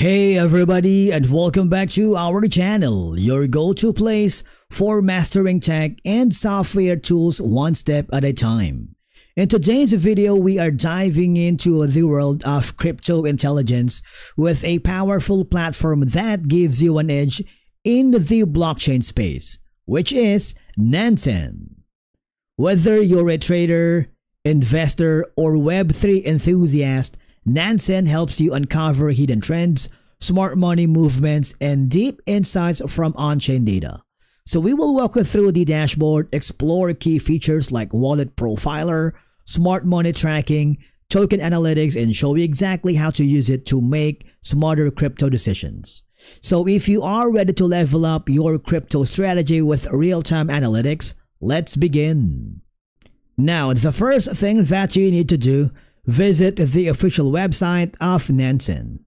Hey everybody and welcome back to our channel, your go-to place for mastering tech and software tools one step at a time. In today's video, we are diving into the world of crypto intelligence with a powerful platform that gives you an edge in the blockchain space, which is Nansen. Whether you're a trader, investor, or Web3 enthusiast, Nansen helps you uncover hidden trends, smart money movements, and deep insights from on-chain data. So we will walk you through the dashboard, explore key features like wallet profiler, smart money tracking, token analytics, and show you exactly how to use it to make smarter crypto decisions. So if you are ready to level up your crypto strategy with real-time analytics, let's begin. Now, the first thing that you need to do visit the official website of Nansen.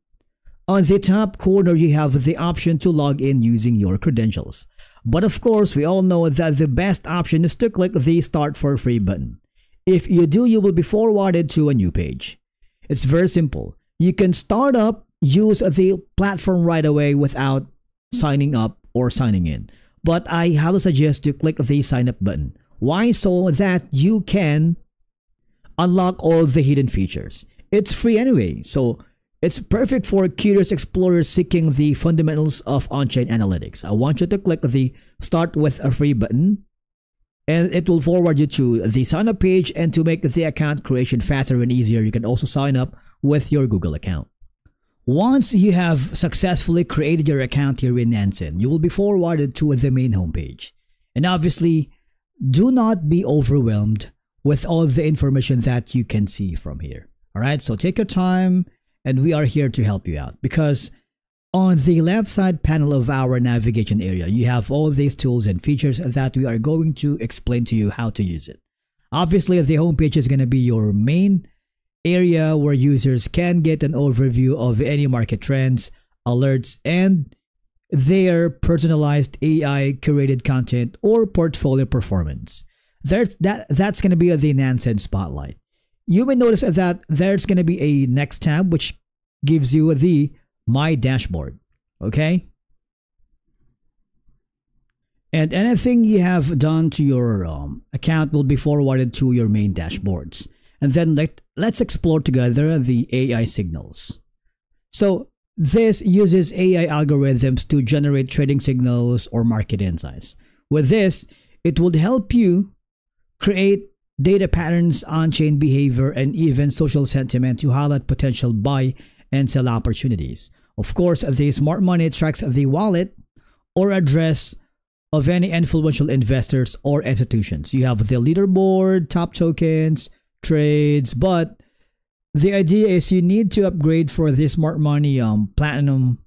On the top corner, you have the option to log in using your credentials. But of course, we all know that the best option is to click the Start for Free button. If you do, you will be forwarded to a new page. It's very simple. You can start up, use the platform right away without signing up or signing in. But I highly suggest you click the sign up button. Why? So that you can unlock all the hidden features. It's free anyway, so it's perfect for curious explorers seeking the fundamentals of on-chain analytics. I want you to click the start with a free button and it will forward you to the sign up page and to make the account creation faster and easier, you can also sign up with your Google account. Once you have successfully created your account here in Nansen, you will be forwarded to the main homepage. And obviously, do not be overwhelmed with all the information that you can see from here. All right, so take your time and we are here to help you out because on the left side panel of our navigation area, you have all these tools and features that we are going to explain to you how to use it. Obviously, the homepage is going to be your main area where users can get an overview of any market trends, alerts, and their personalized AI curated content or portfolio performance there's that that's going to be the Nansen spotlight. You may notice that there's going to be a next tab which gives you the my dashboard. Okay. And anything you have done to your um, account will be forwarded to your main dashboards. And then let, let's explore together the AI signals. So this uses AI algorithms to generate trading signals or market insights. With this, it would help you create data patterns, on-chain behavior, and even social sentiment to highlight potential buy and sell opportunities. Of course, the smart money tracks the wallet or address of any influential investors or institutions. You have the leaderboard, top tokens, trades, but the idea is you need to upgrade for the smart money um, platinum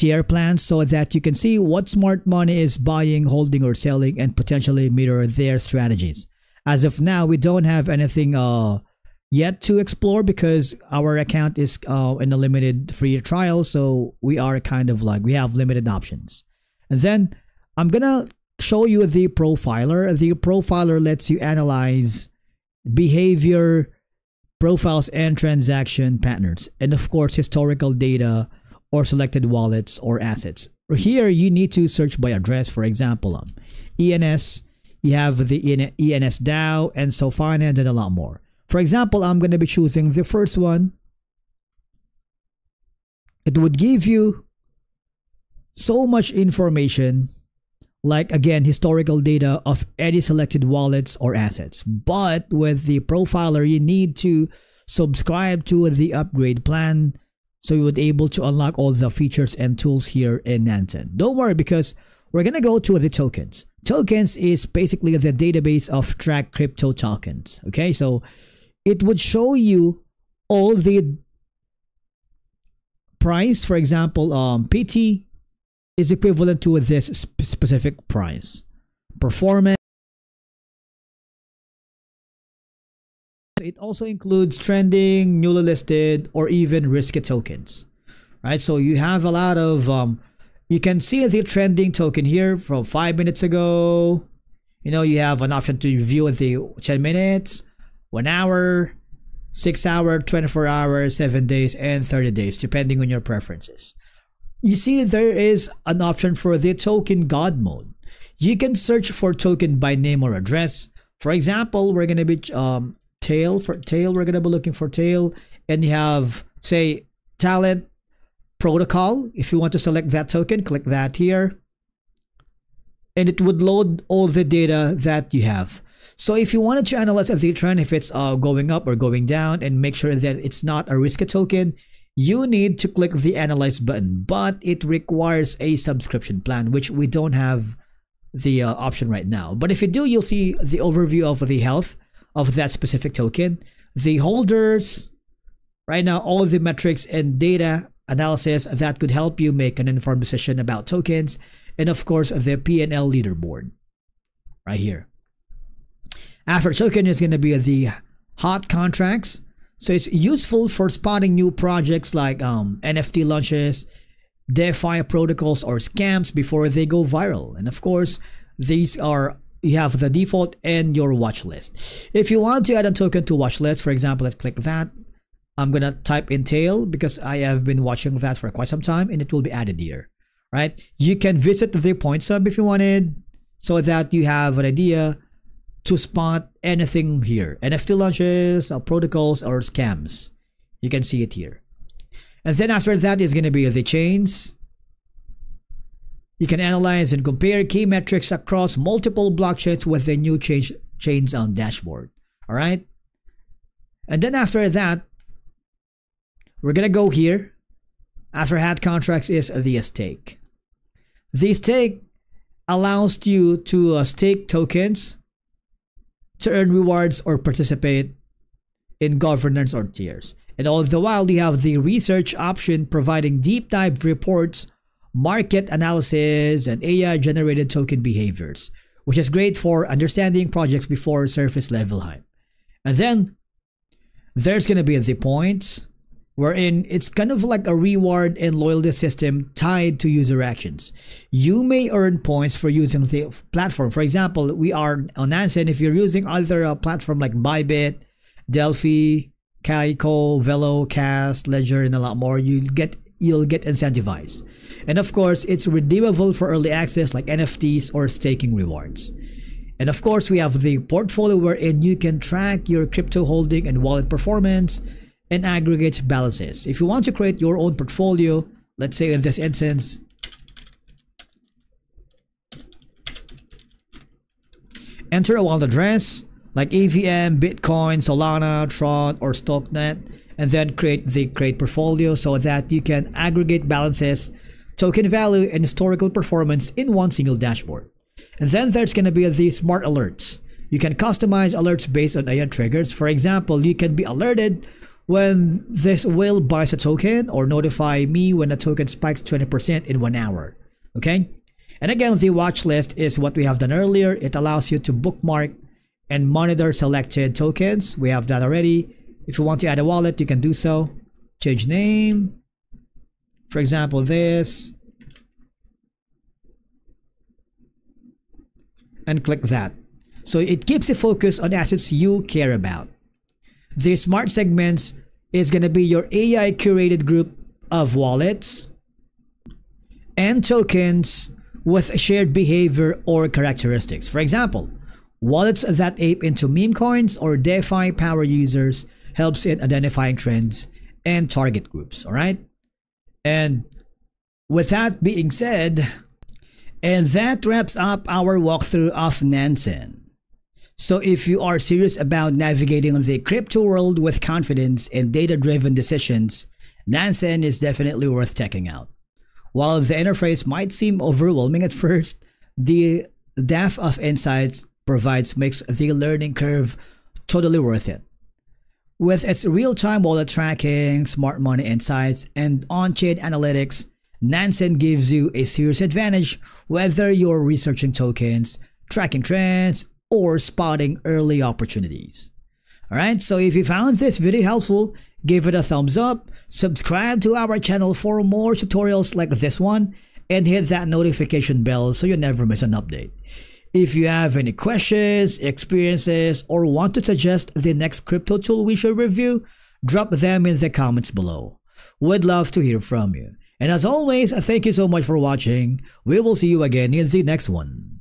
tier plans so that you can see what smart money is buying, holding, or selling and potentially mirror their strategies. As of now, we don't have anything uh, yet to explore because our account is uh, in a limited free trial. So we are kind of like, we have limited options. And then I'm going to show you the profiler. The profiler lets you analyze behavior, profiles, and transaction patterns. And of course, historical data or selected wallets or assets. Here, you need to search by address. For example, um, ENS, you have the ENS DAO and so finance and a lot more. For example, I'm going to be choosing the first one. It would give you so much information like again historical data of any selected wallets or assets but with the profiler you need to subscribe to the upgrade plan so you would be able to unlock all the features and tools here in Nansen. Don't worry because we're gonna go to the tokens. Tokens is basically the database of track crypto tokens. Okay, so it would show you all the price. For example, um, PT is equivalent to this specific price. Performance It also includes trending, newly listed, or even risky tokens. Right, so you have a lot of um, you can see the trending token here from five minutes ago. You know, you have an option to view the 10 minutes, one hour, 6 hour, 24 hours, 7 days, and 30 days, depending on your preferences. You see, there is an option for the token God mode. You can search for token by name or address. For example, we're gonna be um, tail for tail. We're gonna be looking for tail, and you have say talent protocol. If you want to select that token, click that here, and it would load all the data that you have. So if you wanted to analyze the trend, if it's uh, going up or going down, and make sure that it's not a risky token, you need to click the analyze button, but it requires a subscription plan, which we don't have the uh, option right now. But if you do, you'll see the overview of the health of that specific token, the holders, right now, all of the metrics and data analysis that could help you make an informed decision about tokens, and of course, the PNL leaderboard right here. After token is going to be the hot contracts. So it's useful for spotting new projects like um, NFT launches, DeFi protocols, or scams before they go viral. And of course, these are you have the default and your watch list. If you want to add a token to watch list, for example, let's click that. I'm gonna type in tail because I have been watching that for quite some time and it will be added here, right? You can visit the point sub if you wanted so that you have an idea to spot anything here. NFT launches, or uh, protocols, or scams. You can see it here. And then after that is to be the chains. You can analyze and compare key metrics across multiple blockchains with the new change, chains on dashboard. All right. And then after that, we're going to go here. After hot contracts is the stake. The stake allows you to uh, stake tokens to earn rewards or participate in governance or tiers. And all the while, you have the research option providing deep dive reports, market analysis, and AI generated token behaviors, which is great for understanding projects before surface level hype. And then there's going to be the points, wherein it's kind of like a reward and loyalty system tied to user actions. You may earn points for using the platform. For example, we are on Nansen. If you're using either a platform like Bybit, Delphi, Kaiko, Velo, Cast, Ledger, and a lot more, you get you'll get incentivized. And of course, it's redeemable for early access like NFTs or staking rewards. And of course, we have the portfolio wherein you can track your crypto holding and wallet performance and aggregate balances. If you want to create your own portfolio, let's say in this instance, enter a wallet address like EVM, Bitcoin, Solana, Tron, or Starknet, and then create the create portfolio so that you can aggregate balances, token value, and historical performance in one single dashboard. And then there's going to be the smart alerts. You can customize alerts based on AI triggers. For example, you can be alerted when this whale buys a token or notify me when a token spikes 20% in one hour. Okay? And again, the watch list is what we have done earlier. It allows you to bookmark and monitor selected tokens. We have that already. If you want to add a wallet, you can do so. Change name. For example, this. And click that. So it keeps you focused on assets you care about. The smart segments is going to be your AI curated group of wallets and tokens with shared behavior or characteristics. For example, wallets that ape into meme coins or DeFi power users helps in identifying trends and target groups, all right? And with that being said, and that wraps up our walkthrough of Nansen. So if you are serious about navigating the crypto world with confidence and data-driven decisions, Nansen is definitely worth checking out. While the interface might seem overwhelming at first, the depth of insights provides makes the learning curve totally worth it. With its real-time wallet tracking, smart money insights, and on-chain analytics, Nansen gives you a serious advantage whether you're researching tokens, tracking trends, or spotting early opportunities. Alright, so if you found this video helpful, give it a thumbs up, subscribe to our channel for more tutorials like this one, and hit that notification bell so you never miss an update. If you have any questions, experiences, or want to suggest the next crypto tool we should review, drop them in the comments below. We'd love to hear from you. And as always, thank you so much for watching. We will see you again in the next one.